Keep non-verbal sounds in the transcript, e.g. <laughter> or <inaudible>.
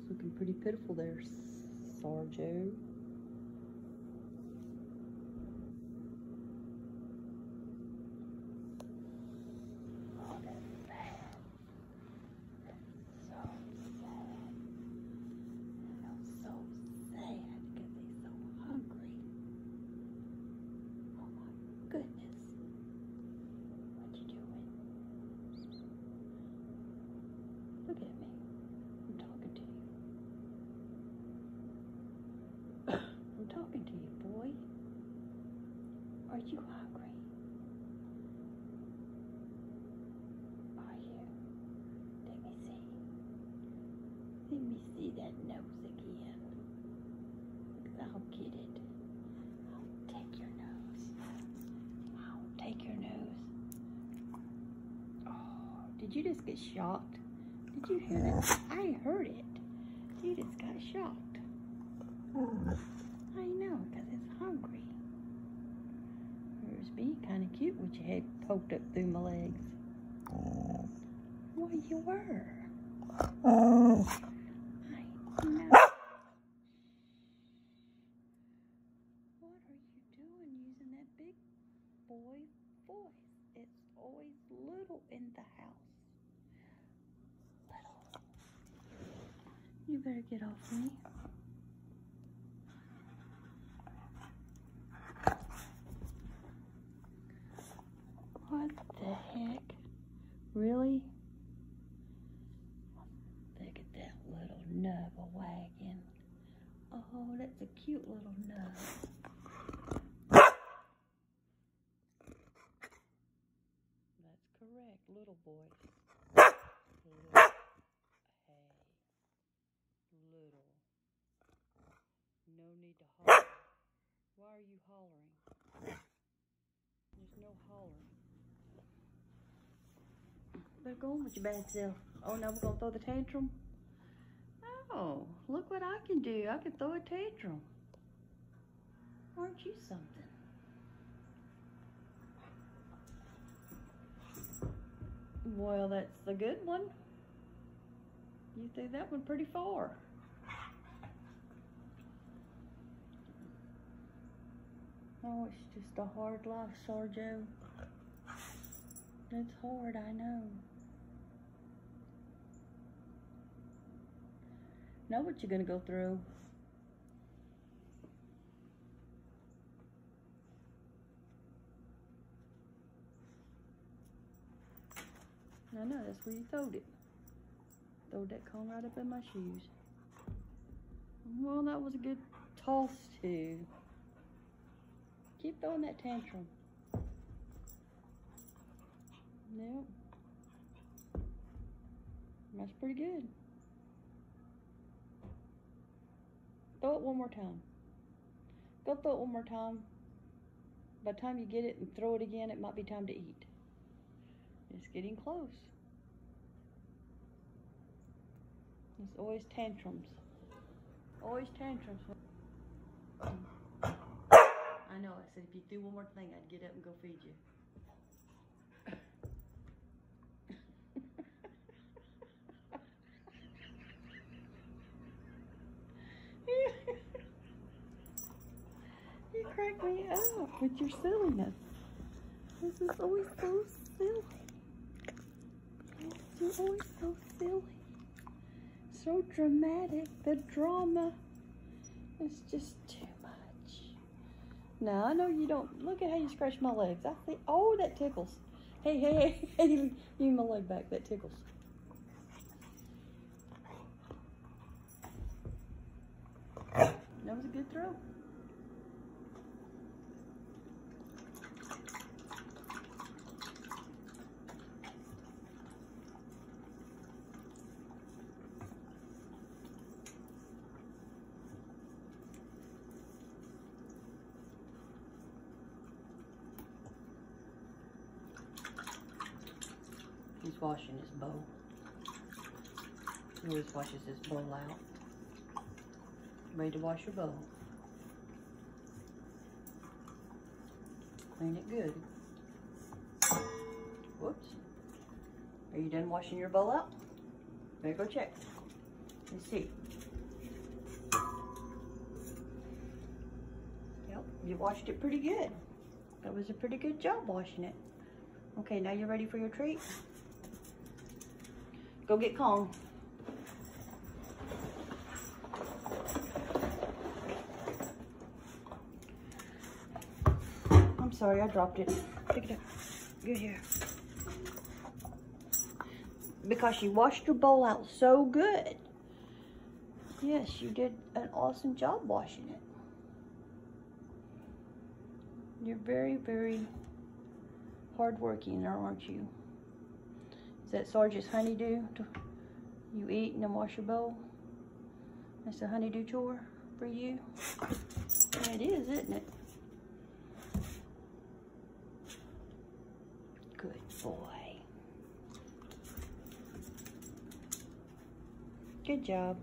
It's looking pretty pitiful there, Sarjo. Oh, that's sad. That's so sad. I'm so sad because he's so hungry. Oh my goodness. What you doing? Look at me. I'm talking to you. I'm talking to you, boy. Are you hungry? Are you? Let me see. Let me see that nose again. I'll get it. I'll take your nose. I'll take your nose. Oh, did you just get shocked? Did you hear that? I heard it. You just got shocked. I know, because it's hungry. Was being kind of cute with your head poked up through my legs. Well, you were. I know. What are you doing using that big boy voice? It's always little in the house. Little. You better get off me. What the heck? Really? Look at that little nub a wagging. Oh, that's a cute little nub. That's correct, little boy. Little. Hey. Little. No need to holler. Why are you hollering? There's no hollering. Better go on with your bad self. Oh, now we're gonna throw the tantrum? Oh, look what I can do. I can throw a tantrum. Aren't you something? Well, that's a good one. You threw that one pretty far. Oh, it's just a hard life, Sarjo. It's hard, I know. Know what you're gonna go through. I know, that's where you throwed it. Throwed that Kong right up in my shoes. Well, that was a good toss, too. Keep throwing that tantrum. Yep. That's pretty good. Throw it one more time. Go throw it one more time. By the time you get it and throw it again, it might be time to eat. It's getting close. It's always tantrums. Always tantrums. <coughs> I know, I said if you do one more thing, I'd get up and go feed you. you crack me up with your silliness. This is always so silly. You're always so silly. So dramatic. The drama is just too much. Now, I know you don't. Look at how you scratch my legs. I see. Oh, that tickles. Hey, hey, hey, <laughs> hey. Give me my leg back. That tickles. That was a good throw. He's washing his bowl. He always washes his bowl out. Ready to wash your bowl? Clean it good. Whoops. Are you done washing your bowl out? Better go check and see. Yep, you washed it pretty good. That was a pretty good job washing it. Okay, now you're ready for your treat? Go get Kong. I'm sorry, I dropped it. Pick it up. Good here. Because you washed your bowl out so good. Yes, you did an awesome job washing it. You're very, very hardworking, aren't you? Is that Sargent's honey-do? You eat and then wash your bowl? That's a honey-do chore for you? It is, isn't it? Good boy. Good job.